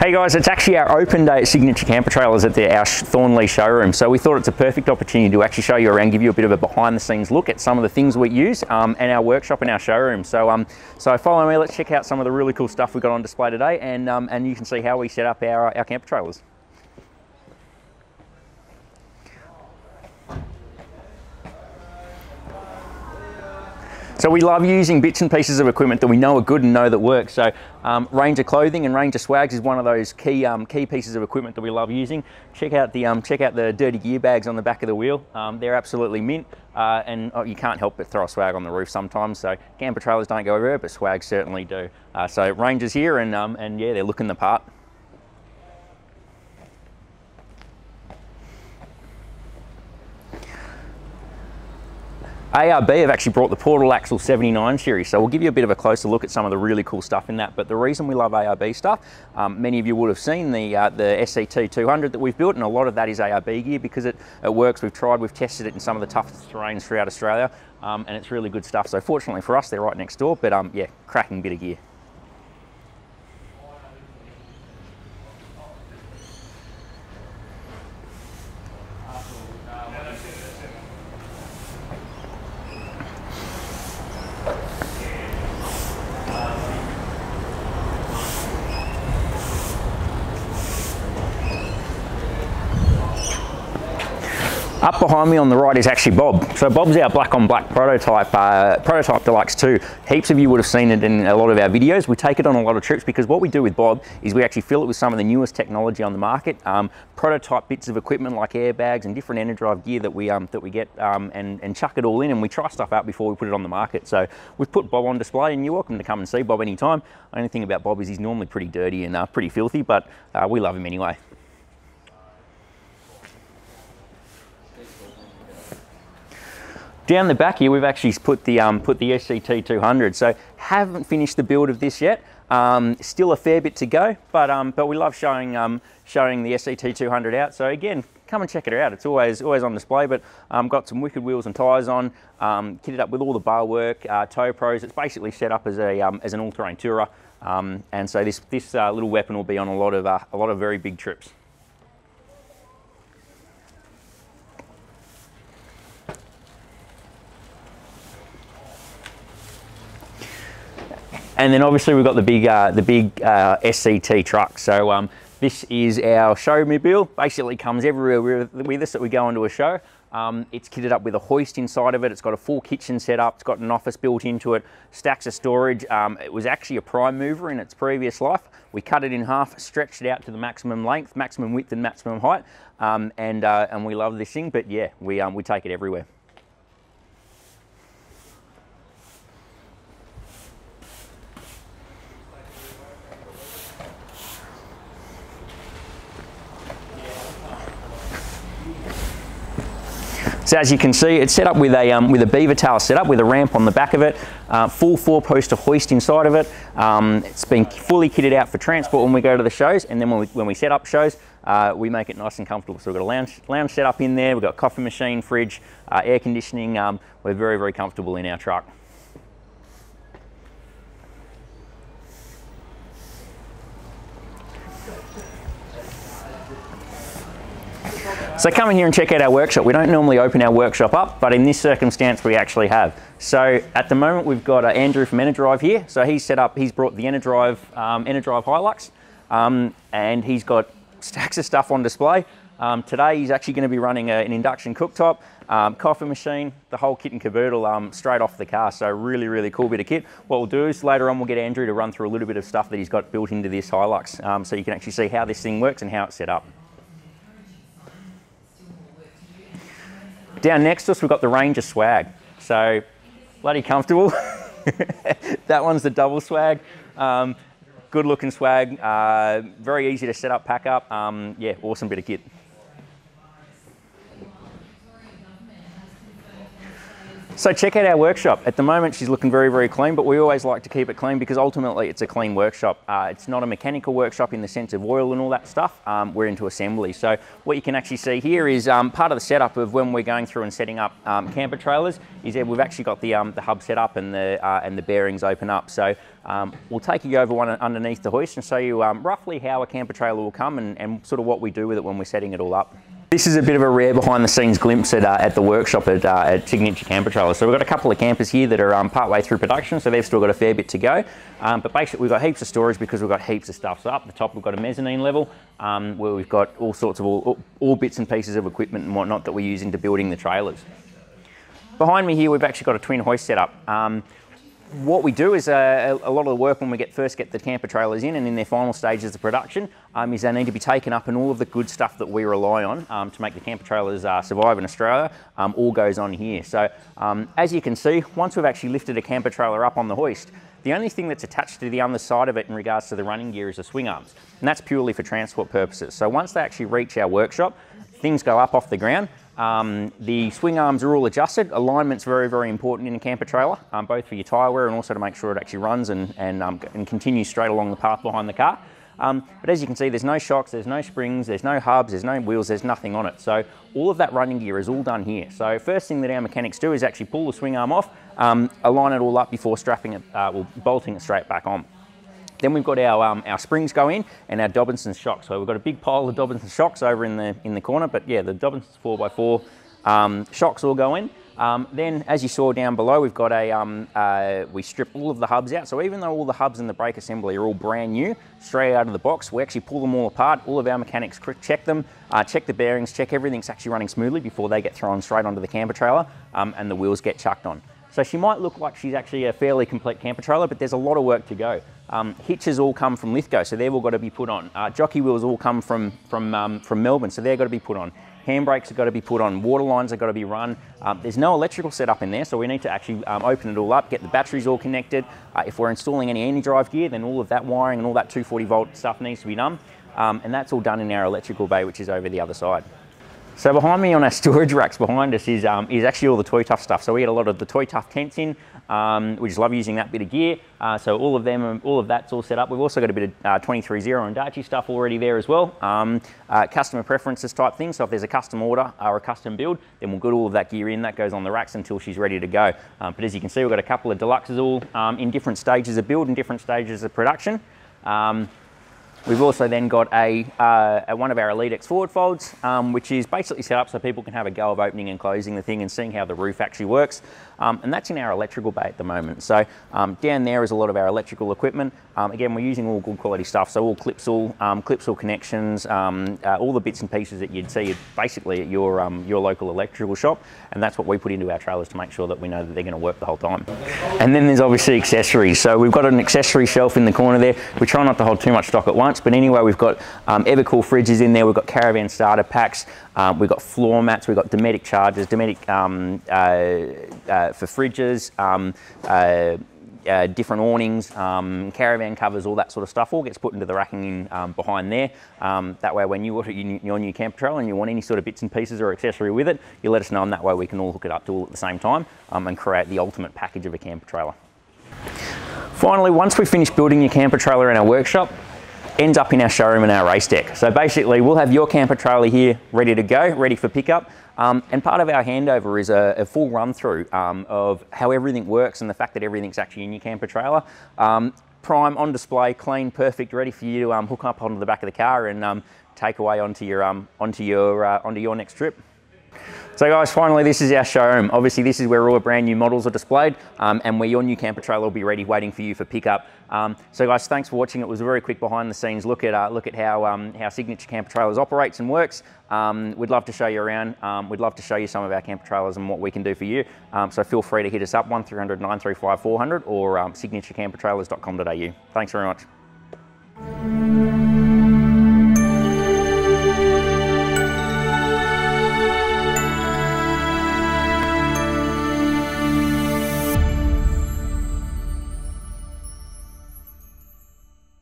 Hey guys, it's actually our open day at Signature Camper Trailers at the, our Thornleigh showroom. So we thought it's a perfect opportunity to actually show you around, give you a bit of a behind the scenes look at some of the things we use um, and our workshop in our showroom. So um, so follow me, let's check out some of the really cool stuff we've got on display today and, um, and you can see how we set up our, our camper trailers. So we love using bits and pieces of equipment that we know are good and know that work. So um, Rainger Clothing and Rainger Swags is one of those key um, key pieces of equipment that we love using. Check out the um, check out the dirty gear bags on the back of the wheel. Um, they're absolutely mint, uh, and oh, you can't help but throw a swag on the roof sometimes. So camper trailers don't go everywhere, but swags certainly do. Uh, so Raingers here, and um, and yeah, they're looking the part. ARB have actually brought the Portal Axle 79 series, so we'll give you a bit of a closer look at some of the really cool stuff in that. But the reason we love ARB stuff, um, many of you would have seen the uh, the SCT 200 that we've built, and a lot of that is ARB gear because it, it works. We've tried, we've tested it in some of the toughest terrains throughout Australia, um, and it's really good stuff. So fortunately for us, they're right next door, but um, yeah, cracking bit of gear. Up behind me on the right is actually Bob. So Bob's our black on black prototype, uh, prototype deluxe 2. Heaps of you would have seen it in a lot of our videos. We take it on a lot of trips because what we do with Bob is we actually fill it with some of the newest technology on the market, um, prototype bits of equipment like airbags and different Enerdrive gear that we um, that we get um, and, and chuck it all in and we try stuff out before we put it on the market. So we've put Bob on display and you're welcome to come and see Bob anytime. Only thing about Bob is he's normally pretty dirty and uh, pretty filthy, but uh, we love him anyway. Down the back here, we've actually put the um, put the SCT 200. So haven't finished the build of this yet. Um, still a fair bit to go, but um, but we love showing um, showing the SCT 200 out. So again, come and check it out. It's always always on display, but um, got some wicked wheels and tyres on, um, kitted up with all the bar work, uh, tow pros. It's basically set up as a um, as an all-terrain tourer, um, and so this this uh, little weapon will be on a lot of uh, a lot of very big trips. And then obviously we've got the big, uh, the big uh, SCT truck. So um, this is our show mobile. Basically comes everywhere with us that we go into a show. Um, it's kitted up with a hoist inside of it. It's got a full kitchen set up. It's got an office built into it, stacks of storage. Um, it was actually a prime mover in its previous life. We cut it in half, stretched it out to the maximum length, maximum width and maximum height. Um, and, uh, and we love this thing, but yeah, we, um, we take it everywhere. So as you can see, it's set up with a, um, with a beaver tail setup with a ramp on the back of it, uh, full four poster hoist inside of it. Um, it's been fully kitted out for transport when we go to the shows and then when we, when we set up shows, uh, we make it nice and comfortable. So we've got a lounge, lounge set up in there, we've got a coffee machine, fridge, uh, air conditioning. Um, we're very, very comfortable in our truck. So come in here and check out our workshop. We don't normally open our workshop up, but in this circumstance we actually have. So at the moment we've got uh, Andrew from Enerdrive here. So he's set up, he's brought the Enerdrive, um, Enerdrive Hilux, um, and he's got stacks of stuff on display. Um, today he's actually going to be running a, an induction cooktop, um, coffee machine, the whole kit and caboodle um, straight off the car. So really, really cool bit of kit. What we'll do is later on we'll get Andrew to run through a little bit of stuff that he's got built into this Hilux um, so you can actually see how this thing works and how it's set up. Down next to us, we've got the Rainger Swag. So, bloody comfortable. that one's the double swag. Um, good looking swag, uh, very easy to set up, pack up. Um, yeah, awesome bit of kit. So check out our workshop. At the moment, she's looking very, very clean, but we always like to keep it clean because ultimately it's a clean workshop. Uh, it's not a mechanical workshop in the sense of oil and all that stuff. Um, we're into assembly. So what you can actually see here is um, part of the setup of when we're going through and setting up um, camper trailers is that we've actually got the, um, the hub set up and the, uh, and the bearings open up. So um, we'll take you over one underneath the hoist and show you um, roughly how a camper trailer will come and, and sort of what we do with it when we're setting it all up. This is a bit of a rare behind the scenes glimpse at, uh, at the workshop at, uh, at, Signature Camper Trailers. So we've got a couple of campers here that are um, part way through production, so they've still got a fair bit to go. Um, but basically we've got heaps of storage because we've got heaps of stuff. So up the top we've got a mezzanine level um, where we've got all sorts of all, all, bits and pieces of equipment and whatnot that we're using to building the trailers. Behind me here we've actually got a twin hoist setup. Um, what we do is uh, a lot of the work when we get first get the camper trailers in and in their final stages of production um, is they need to be taken up and all of the good stuff that we rely on um, to make the camper trailers uh, survive in Australia um, all goes on here. So um, as you can see, once we've actually lifted a camper trailer up on the hoist, the only thing that's attached to the underside of it in regards to the running gear is the swing arms, and that's purely for transport purposes. So once they actually reach our workshop, things go up off the ground, um, the swing arms are all adjusted. Alignment's very, very important in a camper trailer, um, both for your tyre wear and also to make sure it actually runs and, and, um, and continues straight along the path behind the car. Um, but as you can see, there's no shocks, there's no springs, there's no hubs, there's no wheels, there's nothing on it. So all of that running gear is all done here. So first thing that our mechanics do is actually pull the swing arm off, um, align it all up before strapping it, uh, well, bolting it straight back on. Then we've got our, um, our springs go in and our Dobinson shocks. So we've got a big pile of Dobinson shocks over in the, in the corner, but yeah, the Dobinson 4x4 um, shocks all go in. Um, then, as you saw down below, we've got a, um, uh, we strip all of the hubs out. So even though all the hubs and the brake assembly are all brand new, straight out of the box, we actually pull them all apart. All of our mechanics check them, uh, check the bearings, check everything's actually running smoothly before they get thrown straight onto the camper trailer um, and the wheels get chucked on. So she might look like she's actually a fairly complete camper trailer, but there's a lot of work to go. Um, hitches all come from Lithgow, so they've all got to be put on. Uh, jockey wheels all come from, from, um, from Melbourne, so they've got to be put on. Handbrakes have got to be put on, water lines have got to be run. Um, there's no electrical setup in there, so we need to actually um, open it all up, get the batteries all connected. Uh, if we're installing any Enerdrive gear, then all of that wiring and all that 240 volt stuff needs to be done. Um, and that's all done in our electrical bay, which is over the other side. So behind me on our storage racks behind us is, um, is actually all the Toytuf stuff. So we get a lot of the Toytuf tents in. Um, we just love using that bit of gear. Uh, so all of them, all of that's all set up. We've also got a bit of uh, 230 and Darche stuff already there as well. Um, uh, customer preferences type thing. So if there's a custom order or a custom build, then we'll get all of that gear in. That goes on the racks until she's ready to go. Um, but as you can see, we've got a couple of deluxes all um, in different stages of build and different stages of production. We've also then got a, uh, one of our Elite forward folds, um, which is basically set up so people can have a go of opening and closing the thing and seeing how the roof actually works. Um, and that's in our electrical bay at the moment. So um, down there is a lot of our electrical equipment. Um, again, we're using all good quality stuff, so all Clipsal, um, Clipsal connections, um, uh, all the bits and pieces that you'd see basically at your, your local electrical shop, and that's what we put into our trailers to make sure that we know that they're going to work the whole time. And then there's obviously accessories. So we've got an accessory shelf in the corner there. We try not to hold too much stock at once, but anyway, we've got um, Evakool fridges in there, we've got caravan starter packs, um, we've got floor mats, we've got Dometic chargers, Dometic um, uh, uh, for fridges, um, uh, uh, different awnings, um, caravan covers, all that sort of stuff, all gets put into the racking in, um, behind there. Um, that way when you order your new camper trailer and you want any sort of bits and pieces or accessory with it, you let us know and that way we can all hook it up to all at the same time um, and create the ultimate package of a camper trailer. Finally, once we finish building your camper trailer in our workshop, ends up in our showroom and our race deck. So basically we'll have your camper trailer here ready to go, ready for pickup. Um, and part of our handover is a, a full run through um, of how everything works and the fact that everything's actually in your camper trailer. Um, prime, on display, clean, perfect, ready for you to um, hook up onto the back of the car and um, take away onto your, um, onto, your, uh, onto your next trip. So guys, finally, this is our showroom. Obviously, this is where all the brand new models are displayed um, and where your new camper trailer will be ready, waiting for you for pickup. Um, so guys, thanks for watching. It was a very quick behind the scenes look at uh, look at how, um, how Signature Camper Trailers operates and works. Um, we'd love to show you around. Um, we'd love to show you some of our camper trailers and what we can do for you. Um, so feel free to hit us up, 1300 935 400 or signaturecampertrailers.com.au. Thanks very much.